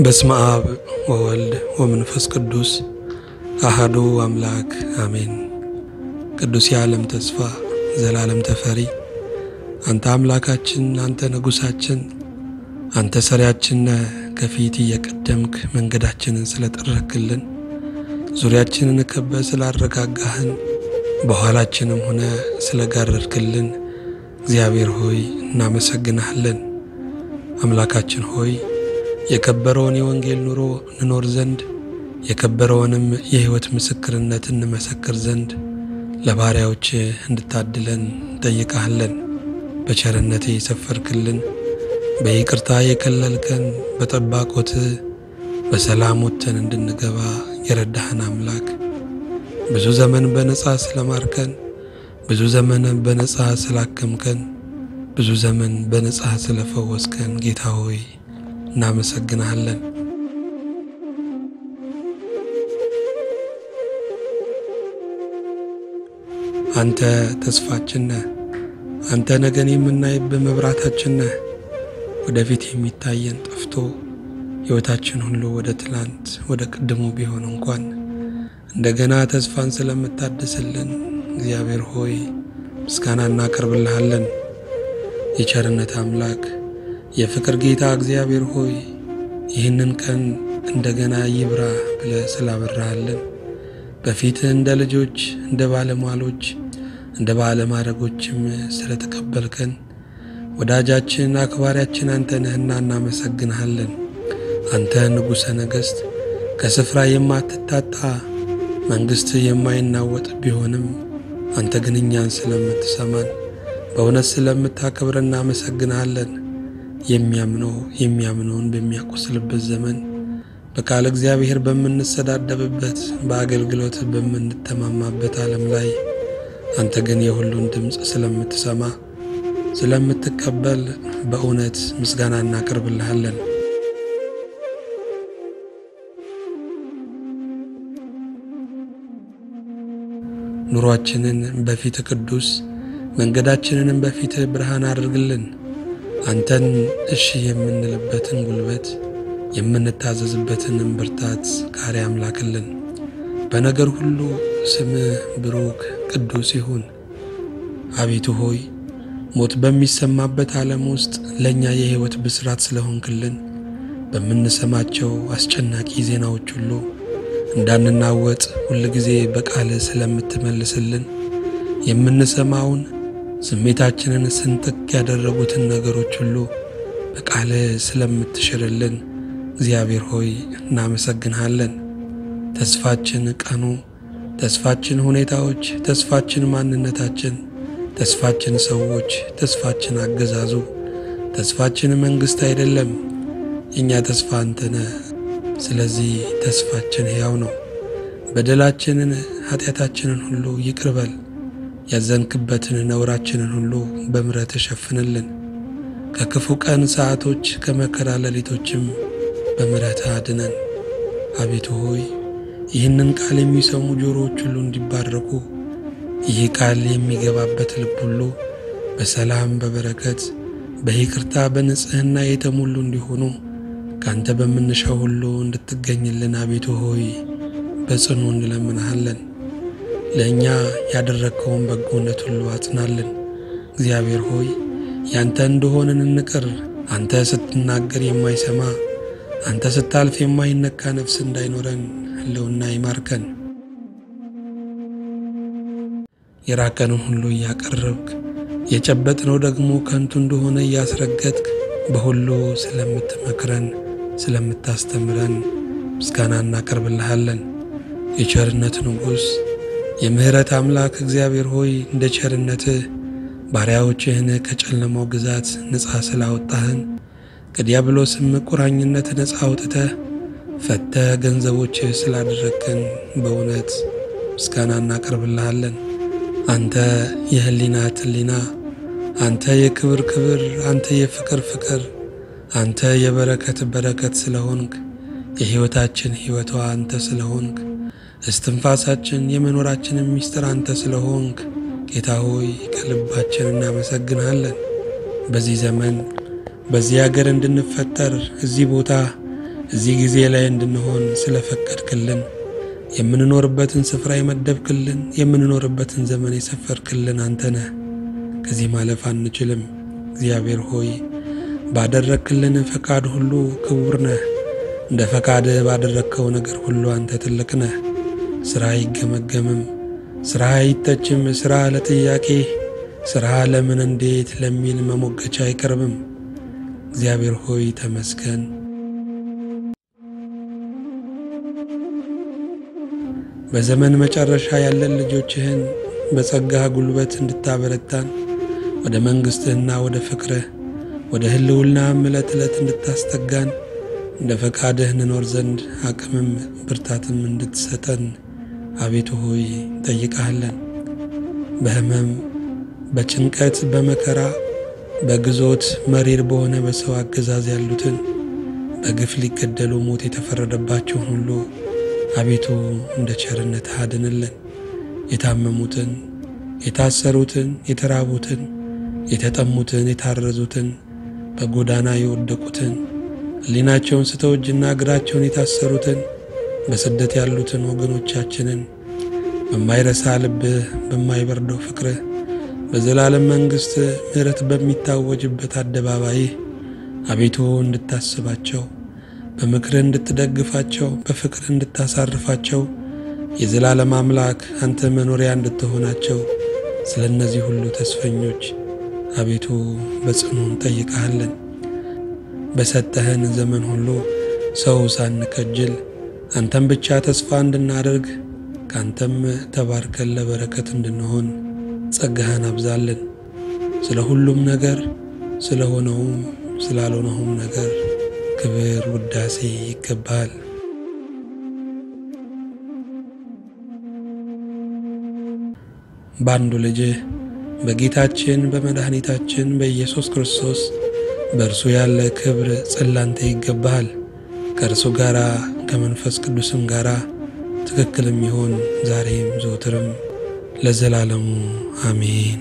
በስመ አብ ወወልድ ወመንፈስ ቅዱስ አሃዱ አምላክ አሜን። ቅዱስ የዓለም ተስፋ ዘላለም ተፈሪ አንተ አምላካችን፣ አንተ ንጉሣችን፣ አንተ ሰሪያችን ከፊት እየቀደምክ መንገዳችንን ስለጠረክልን፣ ዙሪያችንን ከበ ስላረጋጋህን፣ በኋላችንም ሆነ ስለጋረድክልን እግዚአብሔር ሆይ እናመሰግናሃለን። አምላካችን ሆይ የከበረውን የወንጌል ኑሮ እንኖር ዘንድ የከበረውንም የሕይወት ምስክርነት እንመሰክር ዘንድ ለባሪያዎች እንድታድለን እንጠይቃለን። በቸርነት የሰፈርክልን፣ በይቅርታ የከለልከን፣ በጠባቆት በሰላም ወጥተን እንድንገባ የረዳህን አምላክ ብዙ ዘመን በነጻ ስለማርከን፣ ብዙ ዘመን በነጻ ስላከምከን፣ ብዙ ዘመን በነጻ ስለፈወስከን ጌታ ሆይ እናመሰግናለን። አንተ ተስፋችን ነህ። አንተ ነገን የምናይብህ መብራታችን ነህ። ወደፊት የሚታየን ጠፍቶ ሕይወታችን ሁሉ ወደ ትላንት ወደ ቅድሙ ቢሆን እንኳን እንደገና ተስፋን ስለምታድስልን እግዚአብሔር ሆይ ምስጋና እናቀርብልሃለን። የቸርነት አምላክ የፍቅር ጌታ እግዚአብሔር ሆይ ይህንን ቀን እንደገና ይብራ ብለህ ስላበራሃለን በፊትህ እንደ ልጆች እንደ ባለሟሎች እንደ ባለማዕረጎችም ስለተቀበልከን ወዳጃችን አክባሪያችን አንተ ነህና እናመሰግንሃለን። አንተ ንጉሠ ነገሥት ከስፍራ የማትታጣ መንግሥትህ የማይናወጥ ቢሆንም አንተ ግን እኛን ስለምትሰማን በእውነት ስለምታከብረ እናመሰግንሃለን። የሚያምነው የሚያምነውን በሚያቆስልበት ዘመን በቃል እግዚአብሔር በምንሰዳደብበት በአገልግሎት በምንተማማበት ዓለም ላይ አንተ ግን የሁሉን ድምፅ ስለምትሰማ ስለምትቀበል በእውነት ምስጋና እናቀርብልሃለን። ኑሯችንን በፊት ቅዱስ መንገዳችንንም በፊት ብርሃን አድርግልን። አንተን እሺ የምንልበትን ጉልበት የምንታዘዝበትንም ብርታት ቃሪ አምላክልን። በነገር ሁሉ ስምህ ብሩክ ቅዱስ ይሁን። አቤቱ ሆይ ሞት በሚሰማበት ዓለም ውስጥ ለእኛ የሕይወት ብስራት ስለሆንክልን በምንሰማቸው አስጨናቂ ዜናዎች ሁሉ እንዳንናወጥ ሁል ጊዜ በቃልህ ስለምትመልስልን የምንሰማውን ስሜታችንን ስንጥቅ ያደረጉትን ነገሮች ሁሉ በቃልህ ስለምትሽርልን እግዚአብሔር ሆይ እናመሰግንሃለን። ተስፋችን ቀኑ፣ ተስፋችን ሁኔታዎች፣ ተስፋችን ማንነታችን፣ ተስፋችን ሰዎች፣ ተስፋችን አገዛዙ፣ ተስፋችን መንግሥት አይደለም። የእኛ ተስፋ አንተ ነህ። ስለዚህ ተስፋችን ሕያው ነው። በደላችንን ኃጢአታችንን ሁሉ ይቅር በል። ያዘንክበትን ነውራችንን ሁሉ በምሕረት ሸፍንልን። ከክፉ ቀን ሰዓቶች ከመከራ ሌሊቶችም በምሕረት አድነን። አቤቱ ሆይ ይህንን ቃል የሚሰሙ ጆሮዎች ሁሉ እንዲባረኩ ይህ ቃል የሚገባበት ልብ ሁሉ በሰላም በበረከት በይቅርታ በንጽሕና የተሞሉ እንዲሆኑ ካንተ በምንሻው ሁሉ እንድትገኝልን አቤቱ ሆይ በጽኑ እንለምንሃለን። ለእኛ ያደረግከውን በጎነት ሁሉ አጽናልን። እግዚአብሔር ሆይ ያንተ እንደሆንን እንቅር። አንተ ስትናገር የማይሰማ አንተ ስታልፍ የማይነካ ነፍስ እንዳይኖረን ሕልውና ይማርከን። የራቀንን ሁሉ እያቀረብክ የጨበጥነው ደግሞ ከንቱ እንደሆነ እያስረገጥክ በሁሉ ስለምትመክረን ስለምታስተምረን ምስጋና እናቀርብልሃለን። የቸርነት ንጉሥ የምሕረት አምላክ እግዚአብሔር ሆይ እንደ ቸርነትህ ባሪያዎችህን ከጨለማው ግዛት ነፃ ስላወጣህን ከዲያብሎስም ቁራኝነት ነፃ አውጥተህ ፈተህ ገንዘቦችህ ስላደረግከን በእውነት ምስጋና እናቀርብልሃለን። አንተ የሕሊናት ሕሊና፣ አንተ የክብር ክብር፣ አንተ የፍቅር ፍቅር፣ አንተ የበረከት በረከት ስለሆንክ የሕይወታችን ሕይወቷ አንተ ስለሆንክ እስትንፋሳችን የመኖራችንን ሚስጥር አንተ ስለሆንክ ጌታ ሆይ ከልባችን እናመሰግንሃለን። በዚህ ዘመን በዚህ ሀገር እንድንፈጠር እዚህ ቦታ እዚህ ጊዜ ላይ እንድንሆን ስለፈቀድክልን የምንኖርበትን ስፍራ የመደብክልን የምንኖርበትን ዘመን የሰፈርክልን አንተ ነህ። ከዚህ ማለፍ አንችልም። እግዚአብሔር ሆይ ባደረግክልን ፈቃድ ሁሉ ክቡር ነህ። እንደ ፈቃድህ ባደረግከው ነገር ሁሉ አንተ ትልቅ ነህ። ሥራ አይገመገምም፣ ሥራ አይተችም፣ ሥራ ለጥያቄ ሥራ ለምን እንዴት ለሚል መሞገቻ አይቀርብም። እግዚአብሔር ሆይ ተመስገን። በዘመን መጨረሻ ያለን ልጆችህን በጸጋህ ጉልበት እንድታበረታን ወደ መንግሥትህና ወደ ፍቅርህ ወደ ሕልውናህም ዕለት ዕለት እንድታስጠጋን እንደ ፈቃድህ እንኖር ዘንድ አቅምም ብርታትም እንድትሰጠን አቤቱ ሆይ ጠይቃሃለን። በሕመም በጭንቀት በመከራ በግዞት መሪር በሆነ በሰው አገዛዝ ያሉትን በግፍ ሊገደሉ ሞት የተፈረደባቸውን ሁሉ አቤቱ እንደ ቸርነት አድንልን። የታመሙትን፣ የታሰሩትን፣ የተራቡትን፣ የተጠሙትን፣ የታረዙትን፣ በጎዳና የወደቁትን፣ ሕሊናቸውን ስተው እጅና እግራቸውን የታሰሩትን፣ በስደት ያሉትን ወገኖቻችንን በማይረሳ ልብህ በማይበርደው ፍቅርህ በዘላለም መንግሥት ምሕረት በሚታወጅበት አደባባይህ አቤቱ እንድታስባቸው በምክርህ እንድትደግፋቸው በፍቅር እንድታሳርፋቸው የዘላለም አምላክ አንተ መኖሪያ እንድትሆናቸው ስለ እነዚህ ሁሉ ተስፈኞች አቤቱ በጽኑ እንጠይቀሃለን። በሰጠህን ዘመን ሁሉ ሰው ሳንከጅል አንተም ብቻ ተስፋ እንድናደርግ ከአንተም ተባርከን ለበረከት እንድንሆን ጸጋህን አብዛልን። ስለ ሁሉም ነገር ስለ ሆነውም ስላልሆነውም ነገር ክብር ውዳሴ ይገባል። በአንዱ ልጅህ በጌታችን በመድኃኒታችን በኢየሱስ ክርስቶስ በእርሱ ያለ ክብር ጽላንተ ይገባሃል። ከእርሱ ጋር ከመንፈስ ቅዱስም ጋር ትክክል የሚሆን ዛሬም ዘውትርም ለዘላለሙ አሜን።